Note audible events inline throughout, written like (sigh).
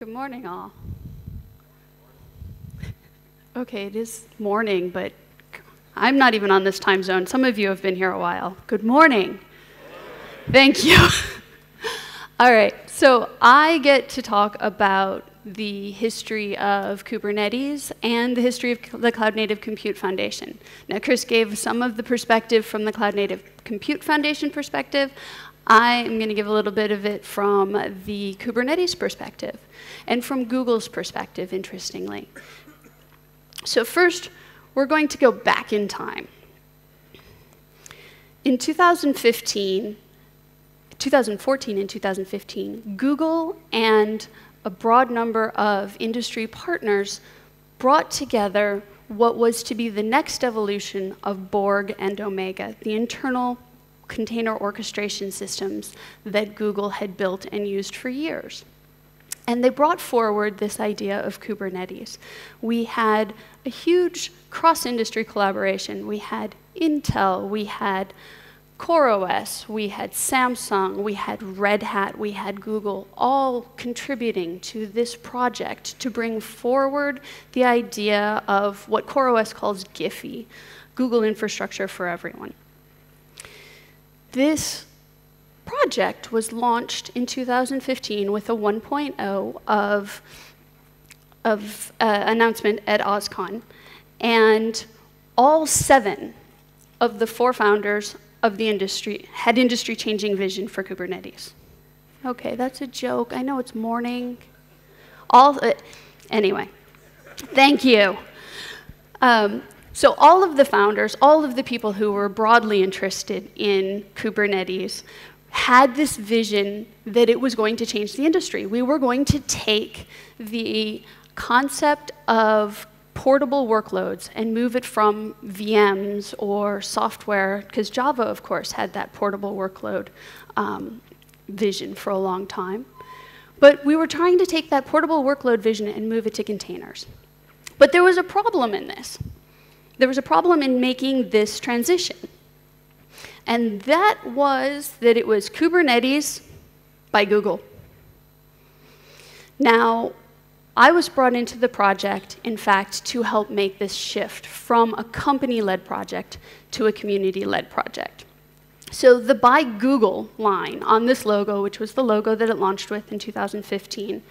Good morning, all. Okay, it is morning, but I'm not even on this time zone. Some of you have been here a while. Good morning. Thank you. (laughs) all right, so I get to talk about the history of Kubernetes and the history of the Cloud Native Compute Foundation. Now, Chris gave some of the perspective from the Cloud Native Compute Foundation perspective. I am going to give a little bit of it from the Kubernetes perspective and from Google's perspective, interestingly. So, first, we're going to go back in time. In 2015, 2014 and 2015, Google and a broad number of industry partners brought together what was to be the next evolution of Borg and Omega, the internal container orchestration systems that Google had built and used for years. And they brought forward this idea of Kubernetes. We had a huge cross industry collaboration. We had Intel, we had CoreOS, we had Samsung, we had Red Hat, we had Google, all contributing to this project to bring forward the idea of what CoreOS calls GIFEE, Google Infrastructure for Everyone. This project was launched in 2015 with a 1.0 of, of uh, announcement at OSCON, and all seven of the four founders of the industry had industry-changing vision for Kubernetes. Okay, that's a joke. I know it's morning. All uh, anyway. Thank you. Um, so all of the founders, all of the people who were broadly interested in Kubernetes had this vision that it was going to change the industry. We were going to take the concept of portable workloads and move it from VMs or software, because Java, of course, had that portable workload um, vision for a long time. But we were trying to take that portable workload vision and move it to containers. But there was a problem in this there was a problem in making this transition. And that was that it was Kubernetes by Google. Now, I was brought into the project, in fact, to help make this shift from a company led project to a community led project. So, the by Google line on this logo, which was the logo that it launched with in 2015,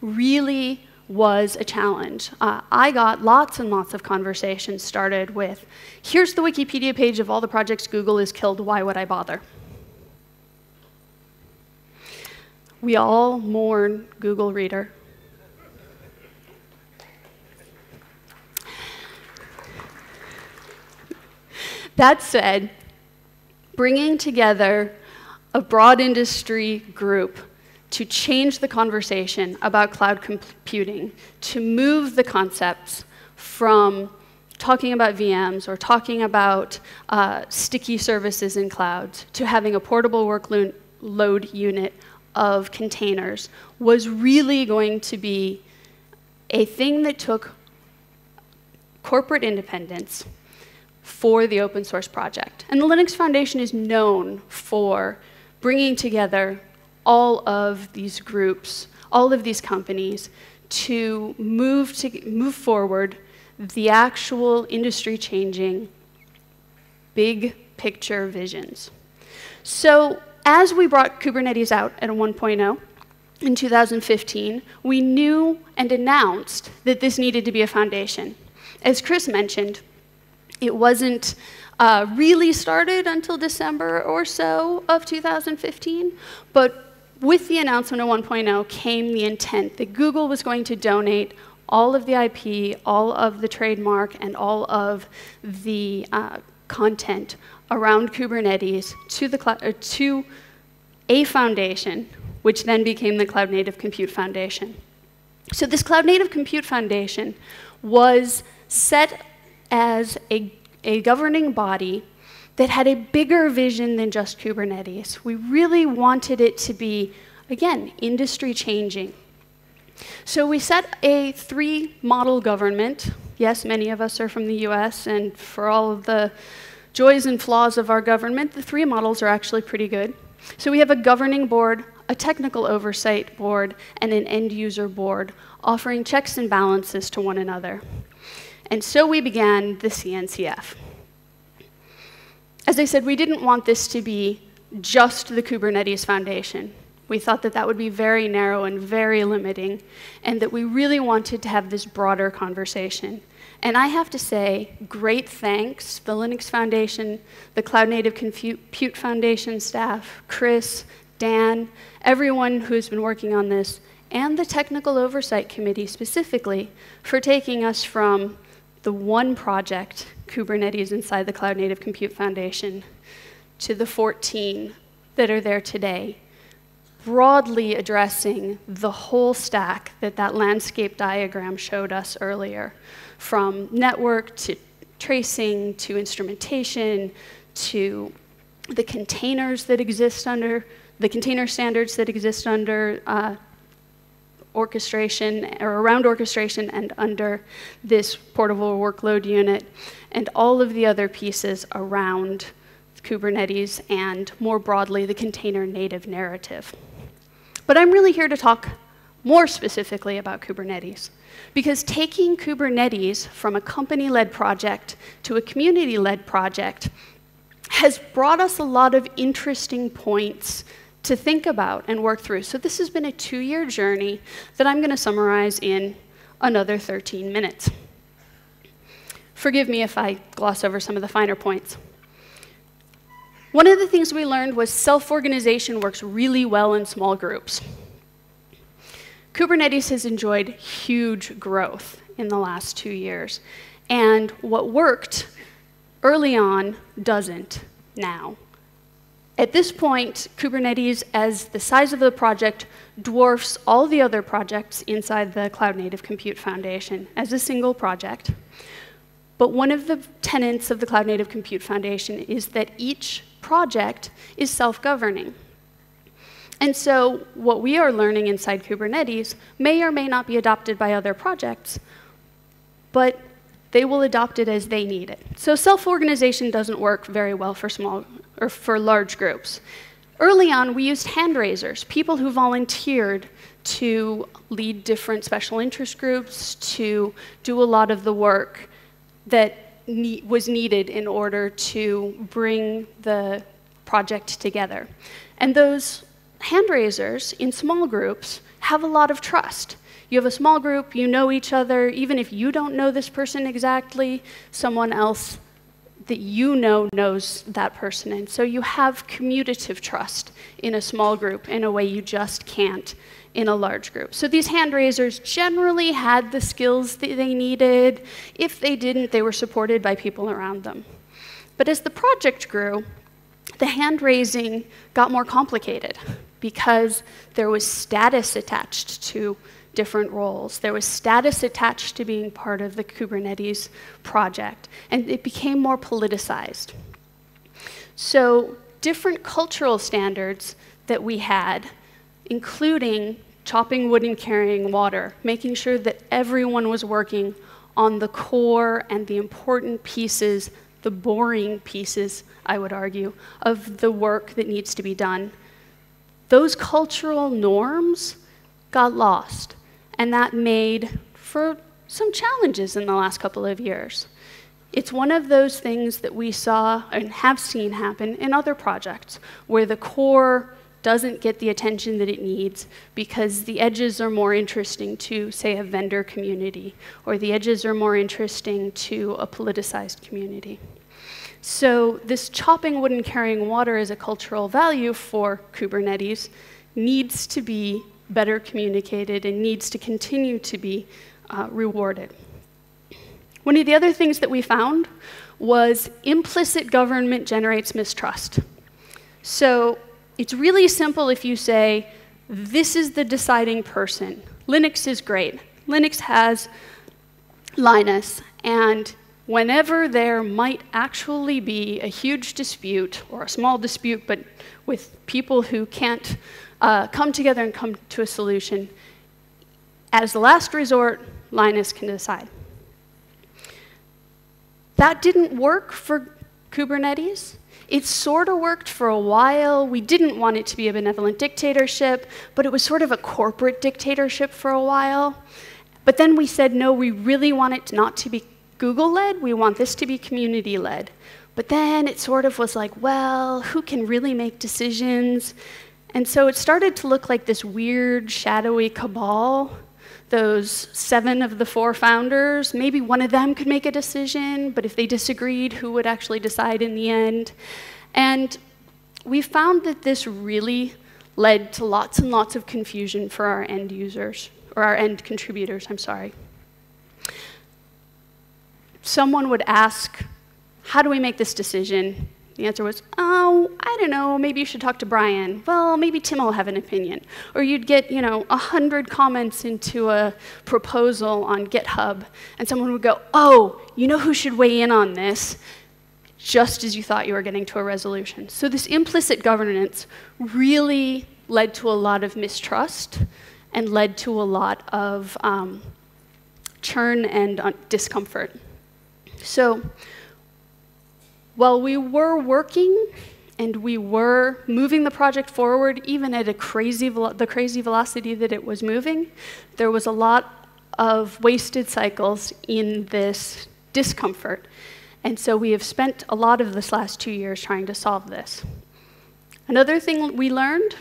really was a challenge. Uh, I got lots and lots of conversations started with here's the Wikipedia page of all the projects Google has killed, why would I bother? We all mourn Google Reader. That said, bringing together a broad industry group to change the conversation about cloud computing, to move the concepts from talking about VMs or talking about uh, sticky services in clouds to having a portable workload load unit of containers was really going to be a thing that took corporate independence for the open source project. And the Linux Foundation is known for bringing together all of these groups, all of these companies to move, to move forward the actual industry changing big picture visions. So as we brought Kubernetes out at a 1.0 in 2015, we knew and announced that this needed to be a foundation. As Chris mentioned, it wasn't uh, really started until December or so of 2015, but with the announcement of 1.0 came the intent that Google was going to donate all of the IP, all of the trademark, and all of the uh, content around Kubernetes to, the uh, to a foundation, which then became the Cloud Native Compute Foundation. So this Cloud Native Compute Foundation was set as a, a governing body that had a bigger vision than just Kubernetes. We really wanted it to be, again, industry changing. So we set a three model government. Yes, many of us are from the US, and for all of the joys and flaws of our government, the three models are actually pretty good. So we have a governing board a technical oversight board, and an end user board, offering checks and balances to one another. And so we began the CNCF. As I said, we didn't want this to be just the Kubernetes Foundation. We thought that that would be very narrow and very limiting, and that we really wanted to have this broader conversation. And I have to say, great thanks, the Linux Foundation, the Cloud Native Compute Foundation staff, Chris, Dan, everyone who's been working on this, and the Technical Oversight Committee specifically for taking us from the one project, Kubernetes inside the Cloud Native Compute Foundation, to the 14 that are there today, broadly addressing the whole stack that that landscape diagram showed us earlier, from network to tracing to instrumentation to the containers that exist under, the container standards that exist under uh, orchestration or around orchestration and under this portable workload unit and all of the other pieces around Kubernetes and more broadly the container native narrative. But I'm really here to talk more specifically about Kubernetes because taking Kubernetes from a company led project to a community led project has brought us a lot of interesting points to think about and work through. So this has been a two year journey that I'm going to summarize in another 13 minutes. Forgive me if I gloss over some of the finer points. One of the things we learned was self organization works really well in small groups. Kubernetes has enjoyed huge growth in the last two years, and what worked early on doesn't now. At this point, Kubernetes, as the size of the project, dwarfs all the other projects inside the Cloud Native Compute Foundation as a single project. But one of the tenets of the Cloud Native Compute Foundation is that each project is self governing. And so, what we are learning inside Kubernetes may or may not be adopted by other projects, but they will adopt it as they need it. So self-organization doesn't work very well for small or for large groups. Early on, we used hand raisers, people who volunteered to lead different special interest groups, to do a lot of the work that ne was needed in order to bring the project together. And those hand raisers in small groups have a lot of trust. You have a small group, you know each other, even if you don't know this person exactly, someone else that you know knows that person. And so you have commutative trust in a small group in a way you just can't in a large group. So these hand raisers generally had the skills that they needed. If they didn't, they were supported by people around them. But as the project grew, the hand raising got more complicated because there was status attached to different roles. There was status attached to being part of the Kubernetes project, and it became more politicized. So, different cultural standards that we had, including chopping wood and carrying water, making sure that everyone was working on the core and the important pieces, the boring pieces, I would argue, of the work that needs to be done. Those cultural norms got lost. And that made for some challenges in the last couple of years. It's one of those things that we saw and have seen happen in other projects where the core doesn't get the attention that it needs because the edges are more interesting to, say, a vendor community, or the edges are more interesting to a politicized community. So, this chopping wood and carrying water as a cultural value for Kubernetes needs to be better communicated and needs to continue to be uh, rewarded. One of the other things that we found was implicit government generates mistrust. So it's really simple if you say, this is the deciding person. Linux is great. Linux has Linus, and whenever there might actually be a huge dispute or a small dispute, but with people who can't uh, come together and come to a solution. As the last resort, Linus can decide. That didn't work for Kubernetes. It sort of worked for a while. We didn't want it to be a benevolent dictatorship, but it was sort of a corporate dictatorship for a while. But then we said, no, we really want it not to be Google led, we want this to be community led. But then it sort of was like, well, who can really make decisions? And so it started to look like this weird, shadowy cabal. Those seven of the four founders, maybe one of them could make a decision, but if they disagreed, who would actually decide in the end? And we found that this really led to lots and lots of confusion for our end users, or our end contributors, I'm sorry. Someone would ask, how do we make this decision? The answer was, oh, I don't know, maybe you should talk to Brian. Well, maybe Tim will have an opinion. Or you'd get, you know, 100 comments into a proposal on GitHub, and someone would go, oh, you know who should weigh in on this? Just as you thought you were getting to a resolution. So this implicit governance really led to a lot of mistrust and led to a lot of um, churn and uh, discomfort. So while we were working and we were moving the project forward, even at a crazy the crazy velocity that it was moving, there was a lot of wasted cycles in this discomfort. And so we have spent a lot of this last two years trying to solve this. Another thing we learned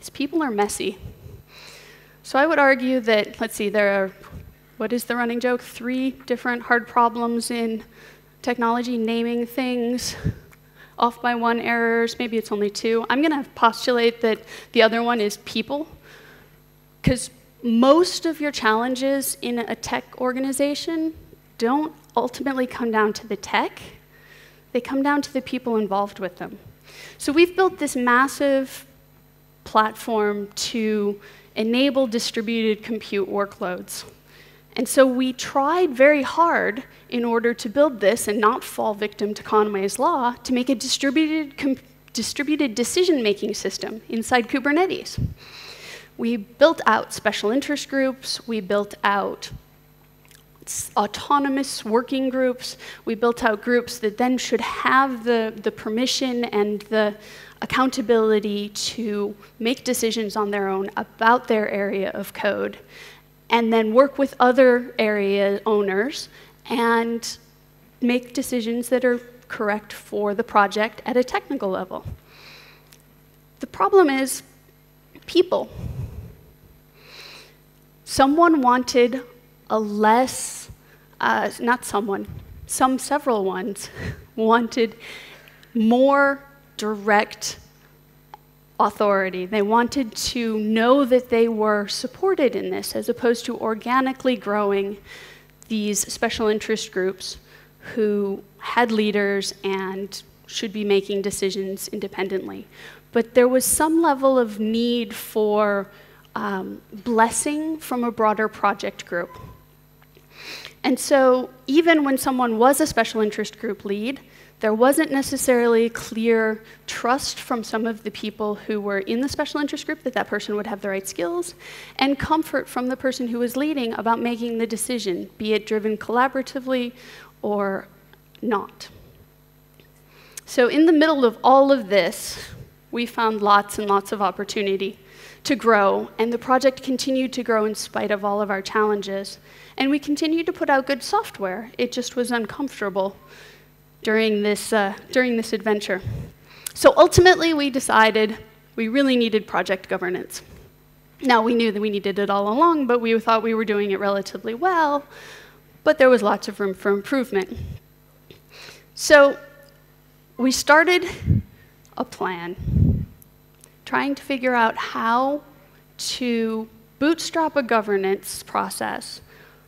is people are messy. So I would argue that, let's see, there are, what is the running joke? Three different hard problems in technology naming things off by one errors, maybe it's only two. I'm going to postulate that the other one is people, because most of your challenges in a tech organization don't ultimately come down to the tech, they come down to the people involved with them. So we've built this massive platform to enable distributed compute workloads. And so we tried very hard in order to build this and not fall victim to Conway's law to make a distributed, distributed decision-making system inside Kubernetes. We built out special interest groups, we built out autonomous working groups, we built out groups that then should have the, the permission and the accountability to make decisions on their own about their area of code and then work with other area owners and make decisions that are correct for the project at a technical level. The problem is people. Someone wanted a less, uh, not someone, some several ones (laughs) wanted more direct authority. They wanted to know that they were supported in this as opposed to organically growing these special interest groups who had leaders and should be making decisions independently. But there was some level of need for um, blessing from a broader project group. And so even when someone was a special interest group lead, there wasn't necessarily clear trust from some of the people who were in the special interest group that that person would have the right skills, and comfort from the person who was leading about making the decision, be it driven collaboratively or not. So, in the middle of all of this, we found lots and lots of opportunity to grow, and the project continued to grow in spite of all of our challenges. And we continued to put out good software. It just was uncomfortable during this, uh, during this adventure. So ultimately, we decided we really needed project governance. Now, we knew that we needed it all along, but we thought we were doing it relatively well, but there was lots of room for improvement. So we started a plan, trying to figure out how to bootstrap a governance process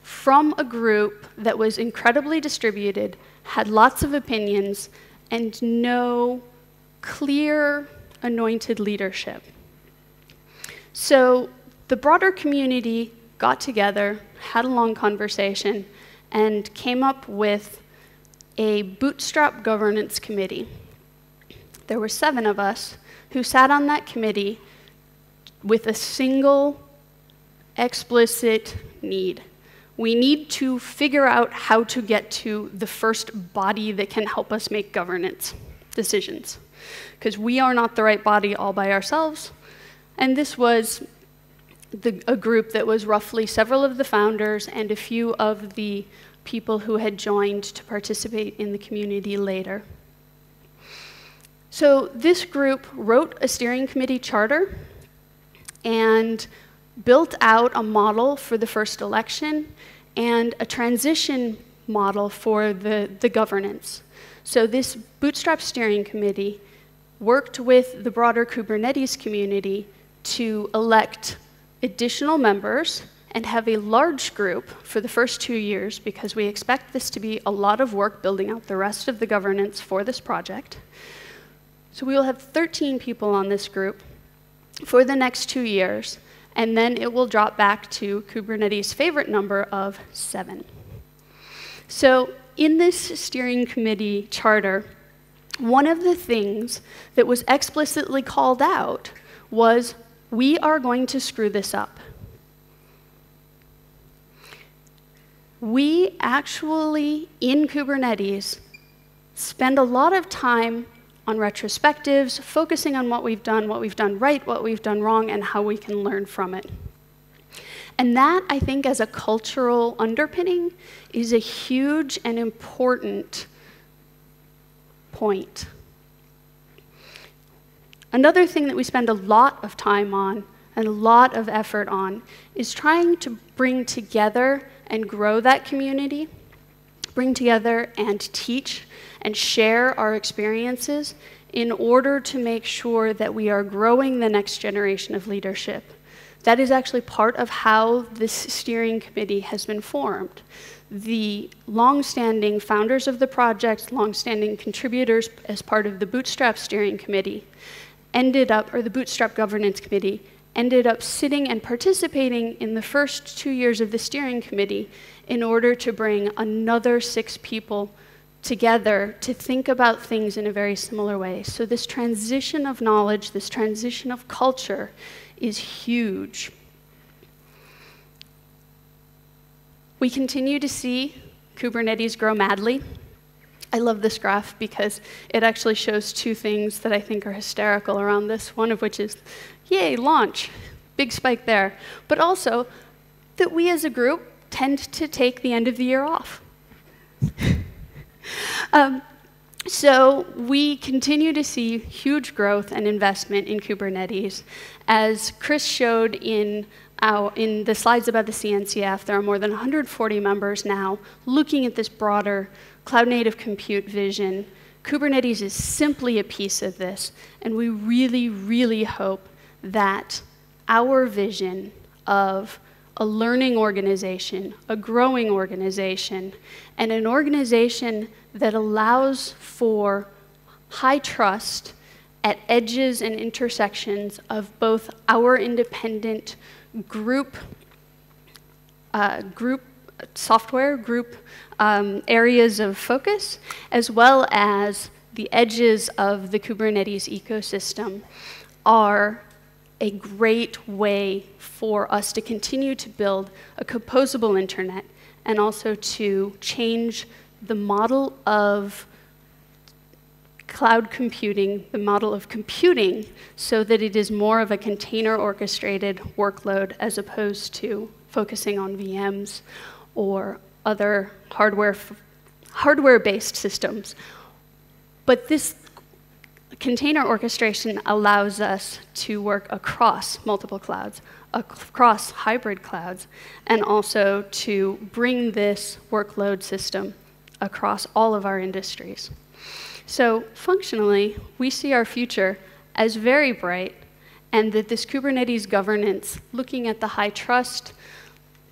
from a group that was incredibly distributed had lots of opinions, and no clear anointed leadership. So the broader community got together, had a long conversation, and came up with a bootstrap governance committee. There were seven of us who sat on that committee with a single explicit need. We need to figure out how to get to the first body that can help us make governance decisions. Because we are not the right body all by ourselves. And this was the, a group that was roughly several of the founders and a few of the people who had joined to participate in the community later. So this group wrote a steering committee charter and built out a model for the first election and a transition model for the, the governance. So this bootstrap steering committee worked with the broader Kubernetes community to elect additional members and have a large group for the first two years because we expect this to be a lot of work building out the rest of the governance for this project. So we will have 13 people on this group for the next two years, and then it will drop back to Kubernetes' favorite number of seven. So in this steering committee charter, one of the things that was explicitly called out was we are going to screw this up. We actually, in Kubernetes, spend a lot of time on retrospectives, focusing on what we've done, what we've done right, what we've done wrong, and how we can learn from it. And that, I think, as a cultural underpinning, is a huge and important point. Another thing that we spend a lot of time on and a lot of effort on is trying to bring together and grow that community, bring together and teach and share our experiences in order to make sure that we are growing the next generation of leadership. That is actually part of how this steering committee has been formed. The long-standing founders of the project, long-standing contributors as part of the Bootstrap Steering Committee, ended up, or the Bootstrap Governance Committee, ended up sitting and participating in the first two years of the steering committee in order to bring another six people together to think about things in a very similar way. So, this transition of knowledge, this transition of culture is huge. We continue to see Kubernetes grow madly. I love this graph because it actually shows two things that I think are hysterical around this, one of which is, yay, launch, big spike there, but also that we as a group tend to take the end of the year off. (laughs) um, so we continue to see huge growth and investment in Kubernetes. As Chris showed in, our, in the slides about the CNCF, there are more than 140 members now looking at this broader cloud native compute vision. Kubernetes is simply a piece of this, and we really, really hope that our vision of a learning organization, a growing organization, and an organization that allows for high trust at edges and intersections of both our independent group, uh, group software, group um, areas of focus, as well as the edges of the Kubernetes ecosystem, are a great way for us to continue to build a composable internet and also to change the model of cloud computing, the model of computing, so that it is more of a container orchestrated workload as opposed to focusing on VMs or other hardware, hardware-based systems. But this container orchestration allows us to work across multiple clouds, across hybrid clouds, and also to bring this workload system across all of our industries. So functionally, we see our future as very bright, and that this Kubernetes governance, looking at the high trust,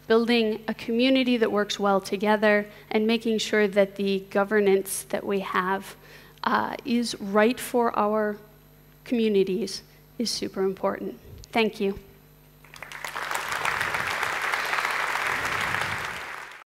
building a community that works well together, and making sure that the governance that we have uh, is right for our communities is super important. Thank you.